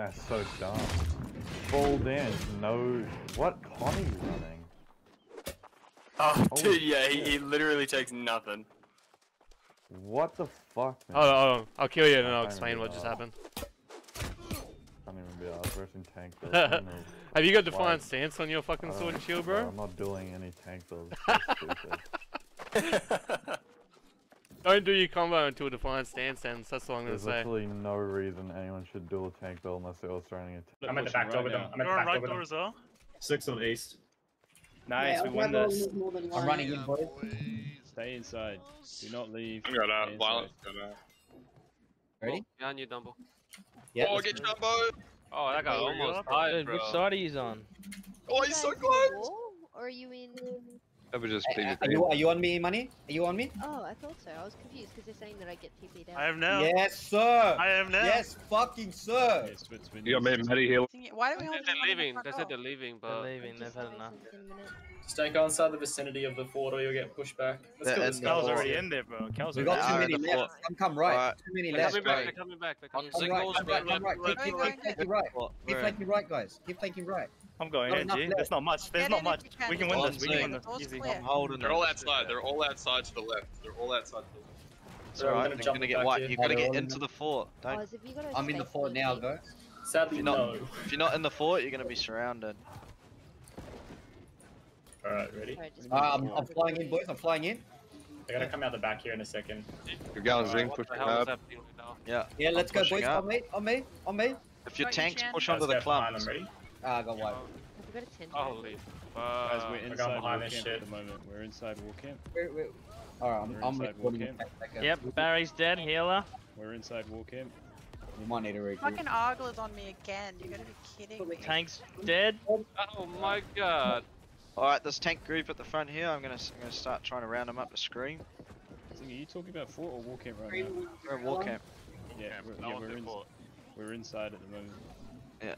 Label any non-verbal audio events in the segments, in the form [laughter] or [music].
That's so dumb. Balled in, no. What Connie running? Oh, Holy dude, yeah, he, he literally takes nothing. What the fuck, man? Oh, oh, I'll kill you and I'll explain what just happened. I can't even be asked versus tank [laughs] build. Have you got Why? defiant stance on your fucking uh, sword and shield, bro? I'm not doing any tank builds. [laughs] [laughs] That's stupid. Don't do your combo until defiant stance ends. That's all I'm gonna There's say. literally no reason anyone should do a tank build unless they're all starting a I'm at the back door with them. I'm at the You're on back door right door as well. Six on east. Nice, Yeah, we I've won this. moved more than I'm one. running in, boys. Stay inside. Do not leave. I'm going out. Stay Violence inside. got out. Ready? Oh, behind you, Dumble. Yeah. oh, let's get go. Jumbo! Oh, that guy Oh, almost died, bro. which side are you on? Oh, he's so guys in the close! Or are you in? That was just Hey, PvP. Are you, are you on me, money? Are you on me? Oh, I thought so. I was confused because they're saying that I get TP'd out. I am now. Yes, sir. I am now. Yes, fucking sir. Yes, but it's been- You got me Matty here. Why don't we all said they're leaving. They said they're leaving, but They're leaving, they've had enough. Just don't go inside the vicinity of the fort or you'll get pushed back. Let's go the Cal's wall. already in there, bro. Cal's We already got too many left. Come, come right. Alright. Too many they're left. coming back. Right. They're coming back. They're On coming Come right, Zingles, come right, come right. Keep, Going, keep, going, keep flanking right. Keep flanking right, guys. Keep flanking right. I'm going Not in, G. There's not much. There's Get not much. can. We can win this. We can win this. Door's Easy. clear. I'm holding They're all outside. They're all outside to the left. They're all outside to the left. It's alright, gonna you're gonna get back wiped. here. You gotta Oh, get into the fort. Don't. Oz, have you got a I'm in the fort now, TP? go. Sadly, You're not- no. If you're not in the fort, you're gonna be surrounded. Alright, ready? Sorry, Uh, I'm, I'm flying in, boys. I'm flying in. They're gonna come out the back here in a second. You're going Alright, Zing, push the me hell up. happening right now? Yeah. Yeah, let's go, boys. up. On me, on me, on me. If your tanks push Let's onto the go behind clumps. them, ready? Ah, I got wiped. Have you got a 10 Holy Guys, we're got inside war camp this at the moment. We're inside war camp. Wait, wait. Alright, I'm, We're I'm inside recording. war the back- back up. Yep, Barry's dead. Healer. We're inside war camp. We might need to regroup. Fucking Argler's on me again. You gotta be kidding me. Tank's dead. Oh my god. Alright, there's tank group at the front here. I'm gonna, s- I'm gonna start trying to round them up to scream. Are you talking about fort or war camp right now? We're in war camp. Yeah, we're, yeah, we're, in, we're inside at the moment. Yeah,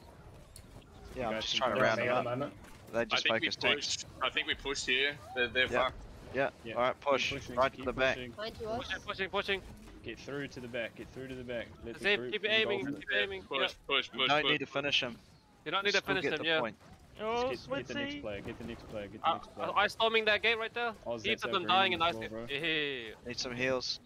I'm just trying to round them at the up. moment. They I just think we focus tanks. pushed. I think we pushed here. They're, they're Yeah. fucked. Yeah. Yeah. Alright, push. pushing, right to the back. pushing. Behind. Pushing, pushing, pushing. Get through to the back. Get through to the back. Let the group keep aiming, keep aiming. Push, Yeah. push, You don't push. need to finish him. You don't need to finish get them, the yeah. point. Oh, Just get, get the next Switzy. player. Get the next player. Get the Uh, next player. I storming that gate right there. Oz, Heaps that's of them dying and as I well, bro. Yeah. Need some heals.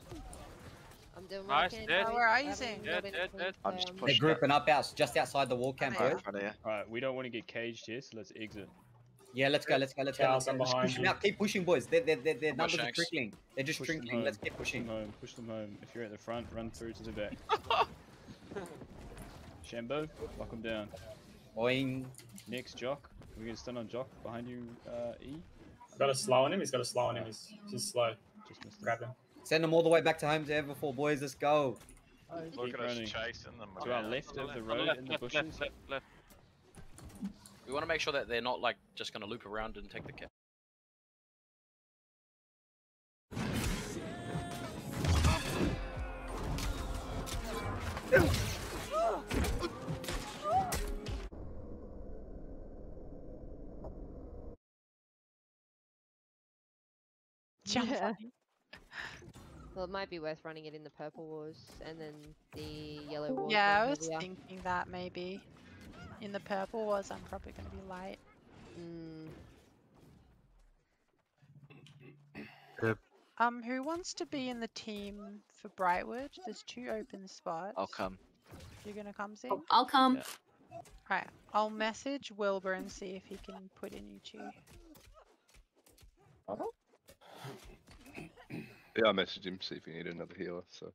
I'm doing Nice, what I can. dead. I Where are you, you Zing? Dead, Dead, dead, dead, dead. I'm just pushing. They're grouping up out just outside the wall camp, Right. boys. Right. Alright, we don't want to get caged here, so let's exit. Yeah, let's go, let's go, let's go. Chaos, Let's go. I'm behind push them you. out. Keep pushing, boys. Their, their, their, their Come on, numbers are trickling. They're just Push trickling. Let's keep pushing. Push them home. Push them home. If you're at the front, run through to the back. [laughs] Shambo, lock him down. Boing. Next, Jock. We're gonna stun on Jock behind you, uh, E. Got a slow on him. He's got a slow on him. He's, he's slow. Just missed him. Grab him. Send them all the way back to home to Everfall, boys. Let's go. Look Keep at us chasing them. To our left of the road left, in the bushes. left, left, left. We want to make sure that they're not like just gonna loop around and take the cap. Jump. Yeah. Well, it might be worth running it in the purple wars and then the yellow wars. Yeah, I was heavier. thinking that maybe. In the purple was I'm probably gonna be light. Mm, Um, who wants to be in the team for Brightwood? There's two open spots. I'll come. You're gonna come see? I'll come. Yeah. Right. I'll message Wilbur and see if he can put in you two. Yeah, I messaged him see if he needed another healer. So